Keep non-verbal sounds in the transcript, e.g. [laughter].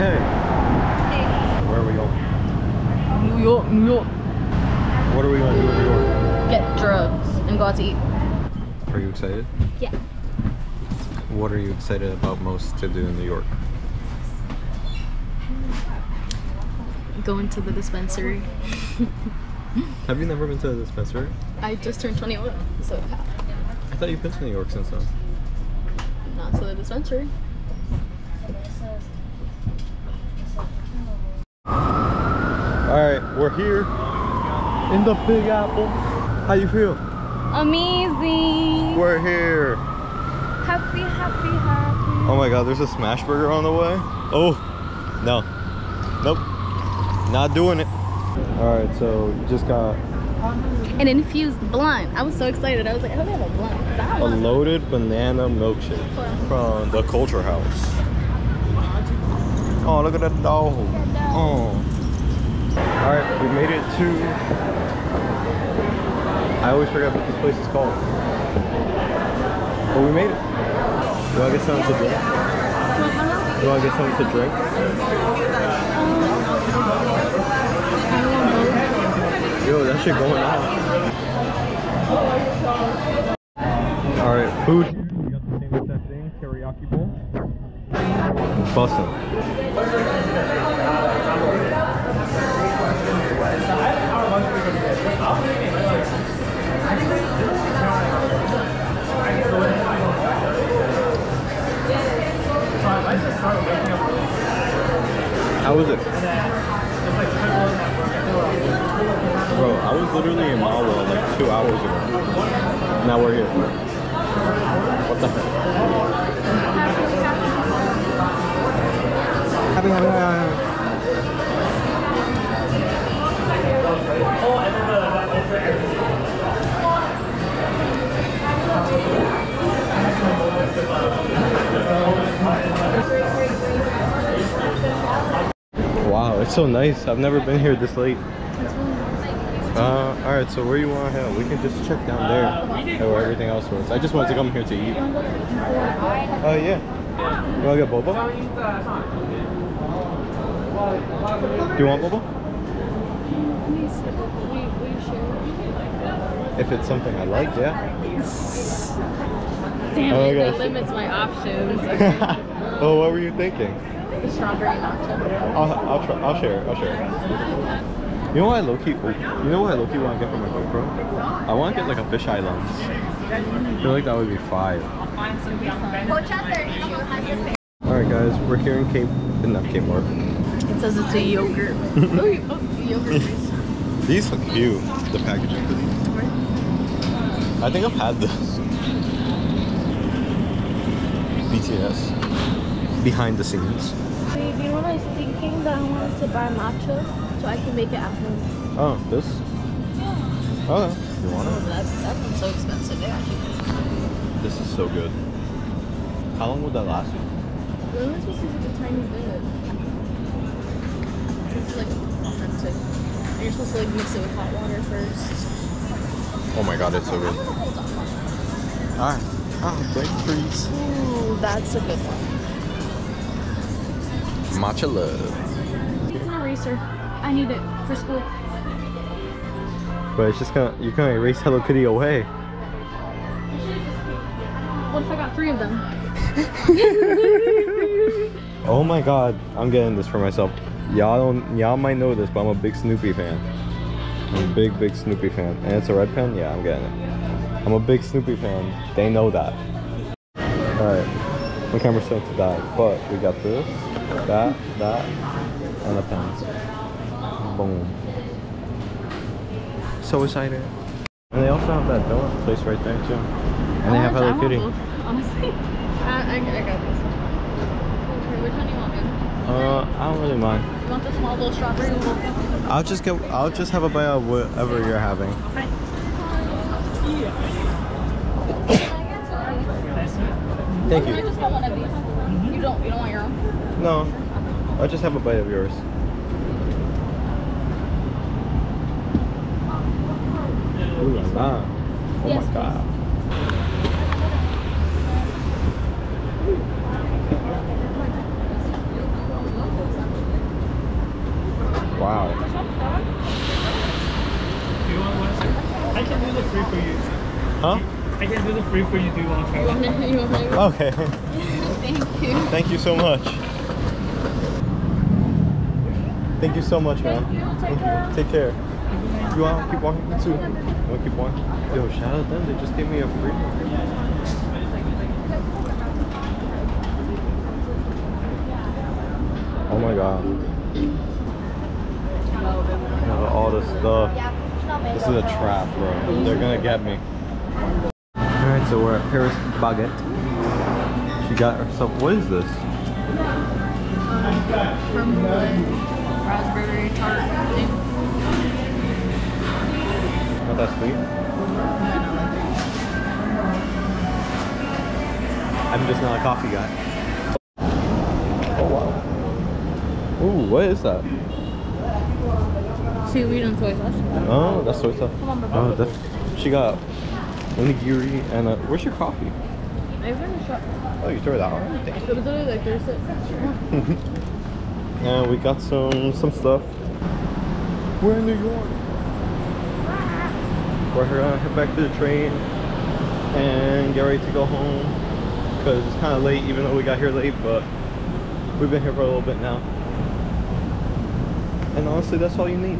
Hey. Where are we going? New York, New York. What are we going to do in New York? Get drugs and go out to eat. Are you excited? Yeah. What are you excited about most to do in New York? Going to the dispensary. [laughs] Have you never been to a dispensary? I just turned 21, so I thought you've been to New York since then. not to the dispensary. Alright, we're here in the Big Apple. How you feel? Amazing. We're here. Happy, happy, happy. Oh my god, there's a smash burger on the way. Oh, no. Nope. Not doing it. Alright, so just got An infused blunt. I was so excited. I was like, I hope they have a blunt. a loaded banana milkshake from the Culture House. Oh, look at that dog. Oh. oh. Alright, we made it to. I always forget what this place is called. But we made it. Do I get something to drink? Do I get something to drink? Yo, that shit going on. Alright, food. We got the same exact thing, teriyaki bowl. Bussin'. How was it? Bro, I was literally in Wawa like two hours ago. Now we're here. What the heck? Happy, happy. Wow, it's so nice. I've never been here this late. Uh, alright, so where you want to head? We can just check down there where everything else was. I just wanted to come here to eat. Oh, yeah. You want to get boba? Do you want boba? If it's something I like, yeah. Damn Oh my it, that limits my options. [laughs] oh, what were you thinking? the strawberry matcha. I'll, I'll try. I'll share. I'll share. You know what I low key? Oh, you know what I low key want to get for my GoPro? I want to get like a fisheye lens. I feel like that would be fire. All right, guys, we're here in Cape, not Cape Mart. It says it's a yogurt. [laughs] oh, oh, yogurt. These look cute. The packaging. I think I've had this. BTS. Behind the scenes. You know what I was thinking? That I wanted to buy matcha so I can make it at home. Oh, this? Okay. Oh, you want Oh, it? that's, that one's so expensive. They actually. This is so good. How long would that last you? The only supposed to be like a tiny bit. This like authentic. And you're supposed to like mix it with hot water first. Oh my god, it's so good. Hold on. Alright. Oh, thank trees. Ooh, that's a good one. Matcha love. It's an eraser. I need it for school. But it's just gonna, you're gonna erase Hello Kitty away. What if I got three of them? [laughs] Oh my god, I'm getting this for myself. Y'all don't, y'all might know this, but I'm a big Snoopy fan. I'm a big, big Snoopy fan. And it's a red pen? Yeah, I'm getting it. I'm a big Snoopy fan. They know that. Alright, my camera's starting to die, but we got this, that, that, and the pens. Boom. So excited. And they also have that donut place right there too. And they oh, have I Hello Kitty. [laughs] Honestly. I, I, I got this one. Which one do you want? Uh, I don't really mind. You want the small little strawberry? I'll just get. I'll just have a bite of whatever you're having. Okay. Thank I you. just got one of these. You don't, you don't want your own? No, I'll just have a bite of yours. Ooh la la. Oh Yes, my god. Free for you. Huh? I can do the free for you. Do you want [laughs] to try You that? wanna, you wanna Okay. Thank you. Thank you so much. Thank you so much, man. Take care. Take care. You want to keep walking too? You want to keep walking? Yo, shout out them. They just gave me a free one. Oh my god. Look at all this stuff. This is a trap, bro. They're gonna get me. Alright, so we're at Paris Baguette. She got herself. What is this? From raspberry tart. Not that sweet. I'm just not a coffee guy. Oh wow. Ooh, what is that? Seaweed and soy sauce. Oh, that's soy sauce. On. Oh, that's, she got onigiri and uh, where's your coffee? I. Oh, you threw it out. It was literally like. [laughs] And we got some some stuff. We're in New York. We're gonna head back to the train and get ready to go home because it's kind of late, even though we got here late. But we've been here for a little bit now, and honestly, that's all you need.